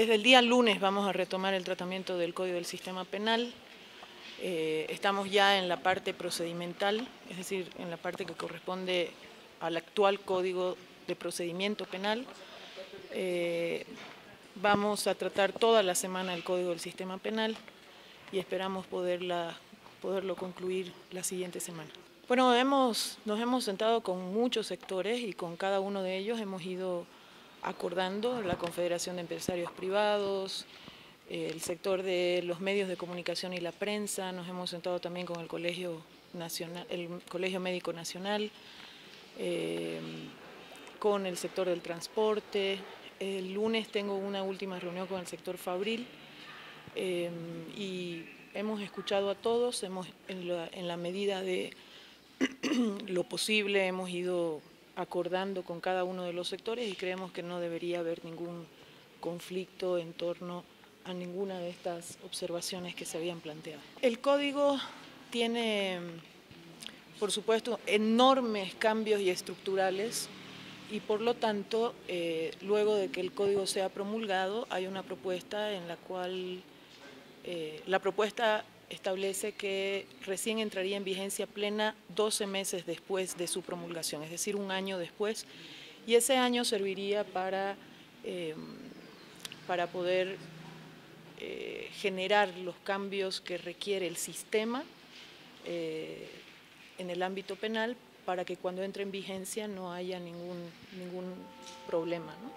desde el día lunes vamos a retomar el tratamiento del Código del Sistema Penal. Eh, estamos ya en la parte procedimental, es decir, en la parte que corresponde al actual Código de Procedimiento Penal. Eh, vamos a tratar toda la semana el Código del Sistema Penal y esperamos poderla, poderlo concluir la siguiente semana. Bueno, hemos, nos hemos sentado con muchos sectores y con cada uno de ellos hemos ido acordando, la Confederación de Empresarios Privados, el sector de los medios de comunicación y la prensa, nos hemos sentado también con el Colegio, Nacional, el Colegio Médico Nacional, eh, con el sector del transporte. El lunes tengo una última reunión con el sector Fabril eh, y hemos escuchado a todos, hemos, en la medida de lo posible hemos ido acordando con cada uno de los sectores y creemos que no debería haber ningún conflicto en torno a ninguna de estas observaciones que se habían planteado. El código tiene, por supuesto, enormes cambios y estructurales y por lo tanto, eh, luego de que el código sea promulgado, hay una propuesta en la cual eh, la propuesta establece que recién entraría en vigencia plena 12 meses después de su promulgación, es decir, un año después, y ese año serviría para, eh, para poder eh, generar los cambios que requiere el sistema eh, en el ámbito penal para que cuando entre en vigencia no haya ningún, ningún problema. ¿no?